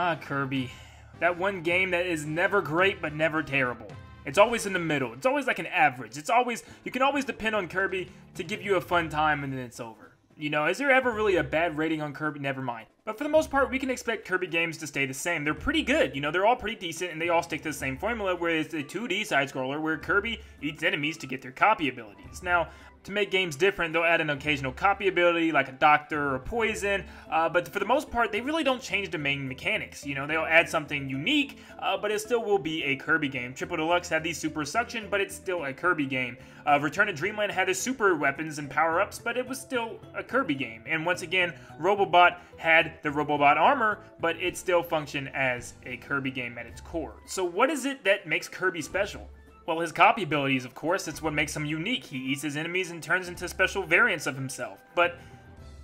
Ah, Kirby. That one game that is never great but never terrible. It's always in the middle. It's always like an average. It's always you can always depend on Kirby to give you a fun time and then it's over. You know, is there ever really a bad rating on Kirby? Never mind. But for the most part, we can expect Kirby games to stay the same. They're pretty good. You know, they're all pretty decent and they all stick to the same formula where it's a 2D side scroller where Kirby eats enemies to get their copy abilities. Now, to make games different, they'll add an occasional copy ability like a doctor or poison, uh, but for the most part, they really don't change the main mechanics. You know, they'll add something unique, uh, but it still will be a Kirby game. Triple Deluxe had the super suction, but it's still a Kirby game. Uh, Return to Dreamland had the super weapons and power-ups, but it was still a Kirby game. And once again, Robobot had the Robobot armor, but it still functioned as a Kirby game at its core. So what is it that makes Kirby special? Well, his copy abilities, of course, it's what makes him unique. He eats his enemies and turns into special variants of himself. But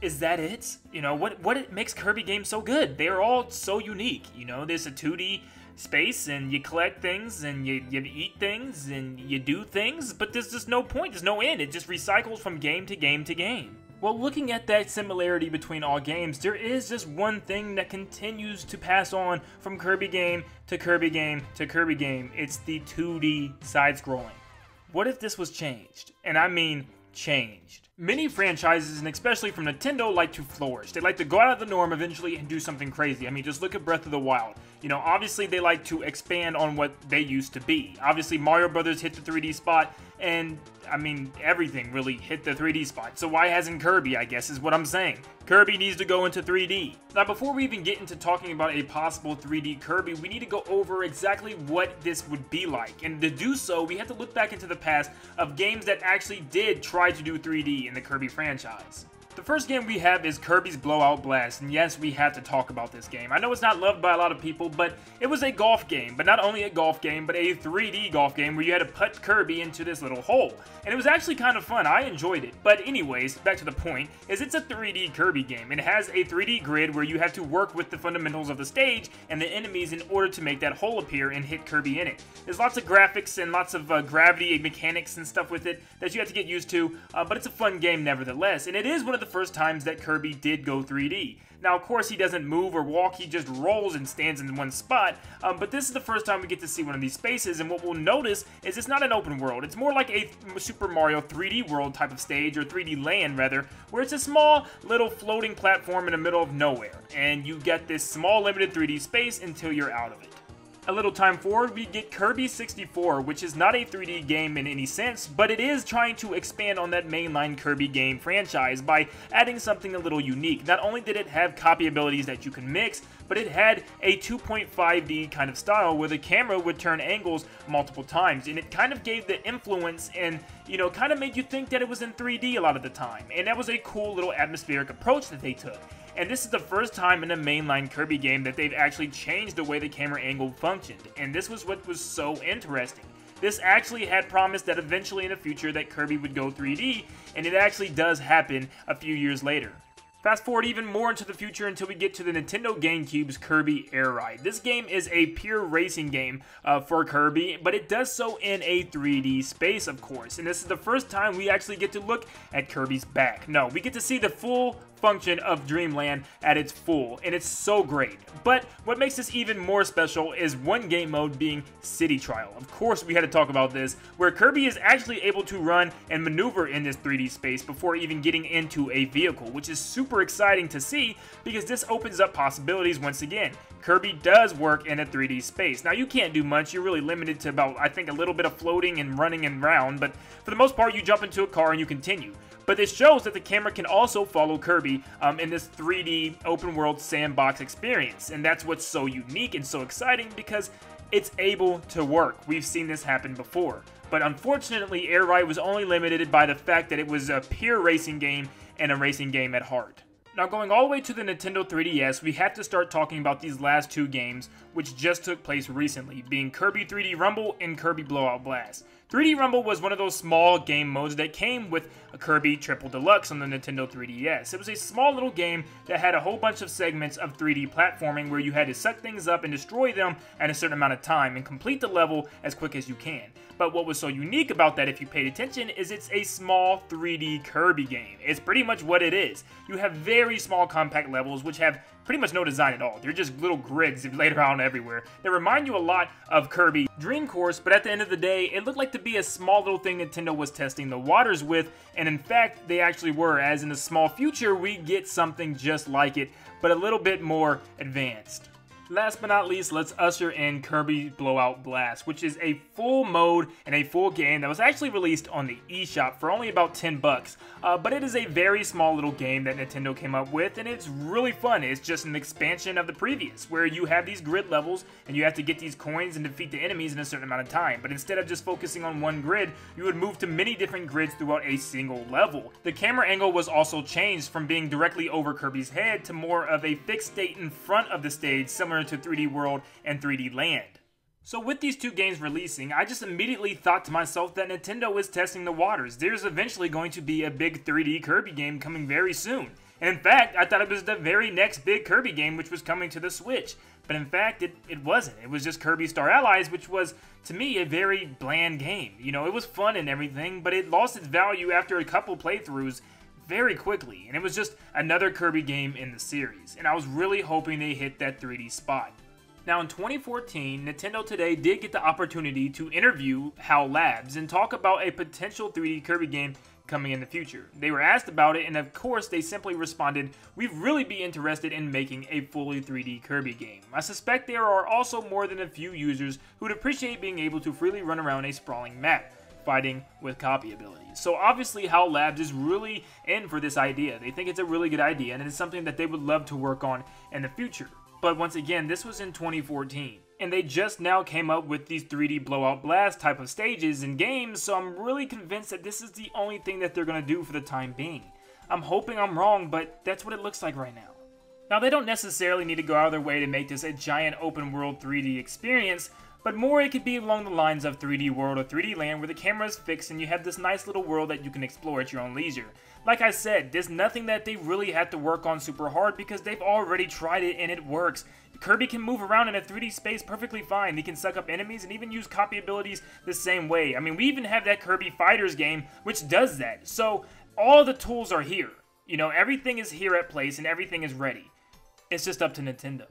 is that it? You know, what what makes Kirby games so good? They are all so unique. You know, there's a 2D space and you collect things and you, you eat things and you do things, but there's just no point, there's no end. It just recycles from game to game to game. Well, looking at that similarity between all games, there is just one thing that continues to pass on from Kirby game to Kirby game to Kirby game. It's the 2D side scrolling. What if this was changed? And I mean changed. Many franchises, and especially from Nintendo, like to flourish. They like to go out of the norm eventually and do something crazy. I mean, just look at Breath of the Wild. You know, obviously they like to expand on what they used to be. Obviously, Mario Brothers hit the 3D spot, and I mean, everything really hit the 3D spot. So why hasn't Kirby, I guess, is what I'm saying. Kirby needs to go into 3D. Now, before we even get into talking about a possible 3D Kirby, we need to go over exactly what this would be like. And to do so, we have to look back into the past of games that actually did try to do 3D in the Kirby franchise. The first game we have is Kirby's Blowout Blast, and yes, we have to talk about this game. I know it's not loved by a lot of people, but it was a golf game, but not only a golf game, but a 3D golf game where you had to put Kirby into this little hole. And it was actually kind of fun, I enjoyed it. But anyways, back to the point, is it's a 3D Kirby game. It has a 3D grid where you have to work with the fundamentals of the stage and the enemies in order to make that hole appear and hit Kirby in it. There's lots of graphics and lots of uh, gravity mechanics and stuff with it that you have to get used to, uh, but it's a fun game nevertheless. And it is one of the first times that Kirby did go 3D. Now, of course, he doesn't move or walk, he just rolls and stands in one spot, um, but this is the first time we get to see one of these spaces, and what we'll notice is it's not an open world. It's more like a Super Mario 3D world type of stage, or 3D land, rather, where it's a small, little floating platform in the middle of nowhere, and you get this small, limited 3D space until you're out of it. A little time forward, we get Kirby 64, which is not a 3D game in any sense, but it is trying to expand on that mainline Kirby game franchise by adding something a little unique. Not only did it have copy abilities that you can mix, but it had a 2.5D kind of style where the camera would turn angles multiple times, and it kind of gave the influence and, you know, kind of made you think that it was in 3D a lot of the time. And that was a cool little atmospheric approach that they took. And this is the first time in a mainline Kirby game that they've actually changed the way the camera angle functioned. And this was what was so interesting. This actually had promised that eventually in the future that Kirby would go 3D, and it actually does happen a few years later. Fast forward even more into the future until we get to the Nintendo GameCube's Kirby Air Ride. This game is a pure racing game uh, for Kirby, but it does so in a 3D space, of course. And this is the first time we actually get to look at Kirby's back. No, we get to see the full function of Dreamland at its full, and it's so great. But what makes this even more special is one game mode being City Trial. Of course, we had to talk about this, where Kirby is actually able to run and maneuver in this 3D space before even getting into a vehicle, which is super exciting to see because this opens up possibilities once again. Kirby does work in a 3D space. Now, you can't do much. You're really limited to about, I think, a little bit of floating and running and around, but for the most part, you jump into a car and you continue. But this shows that the camera can also follow Kirby um, in this 3D open world sandbox experience. And that's what's so unique and so exciting because it's able to work. We've seen this happen before. But unfortunately, Air Ride was only limited by the fact that it was a pure racing game and a racing game at heart. Now going all the way to the Nintendo 3DS, we have to start talking about these last two games, which just took place recently, being Kirby 3D Rumble and Kirby Blowout Blast. 3D Rumble was one of those small game modes that came with a Kirby Triple Deluxe on the Nintendo 3DS. It was a small little game that had a whole bunch of segments of 3D platforming where you had to suck things up and destroy them at a certain amount of time and complete the level as quick as you can. But what was so unique about that, if you paid attention, is it's a small 3D Kirby game. It's pretty much what it is. You have very small compact levels which have pretty much no design at all. They're just little grids laid around everywhere. They remind you a lot of Kirby Dream Course, but at the end of the day, it looked like to be a small little thing Nintendo was testing the waters with, and in fact, they actually were, as in the small future, we get something just like it, but a little bit more advanced. Last but not least, let's usher in Kirby Blowout Blast, which is a full mode and a full game that was actually released on the eShop for only about 10 bucks. Uh, but it is a very small little game that Nintendo came up with, and it's really fun. It's just an expansion of the previous, where you have these grid levels, and you have to get these coins and defeat the enemies in a certain amount of time. But instead of just focusing on one grid, you would move to many different grids throughout a single level. The camera angle was also changed from being directly over Kirby's head to more of a fixed state in front of the stage, similar similar to 3D World and 3D Land. So with these two games releasing, I just immediately thought to myself that Nintendo is testing the waters. There's eventually going to be a big 3D Kirby game coming very soon. In fact, I thought it was the very next big Kirby game which was coming to the Switch. But in fact, it, it wasn't. It was just Kirby Star Allies, which was, to me, a very bland game. You know, it was fun and everything, but it lost its value after a couple playthroughs very quickly, and it was just another Kirby game in the series, and I was really hoping they hit that 3D spot. Now in 2014, Nintendo Today did get the opportunity to interview HAL Labs and talk about a potential 3D Kirby game coming in the future. They were asked about it, and of course, they simply responded, We'd really be interested in making a fully 3D Kirby game. I suspect there are also more than a few users who'd appreciate being able to freely run around a sprawling map fighting with copy abilities. So obviously HAL Labs is really in for this idea. They think it's a really good idea and it's something that they would love to work on in the future. But once again, this was in 2014. And they just now came up with these 3D blowout blast type of stages in games, so I'm really convinced that this is the only thing that they're going to do for the time being. I'm hoping I'm wrong, but that's what it looks like right now. Now, they don't necessarily need to go out of their way to make this a giant open world 3D experience, but more it could be along the lines of 3D World or 3D Land where the camera is fixed and you have this nice little world that you can explore at your own leisure. Like I said, there's nothing that they really had to work on super hard because they've already tried it and it works. Kirby can move around in a 3D space perfectly fine. He can suck up enemies and even use copy abilities the same way. I mean, we even have that Kirby Fighters game which does that. So, all the tools are here. You know, everything is here at place and everything is ready. It's just up to Nintendo.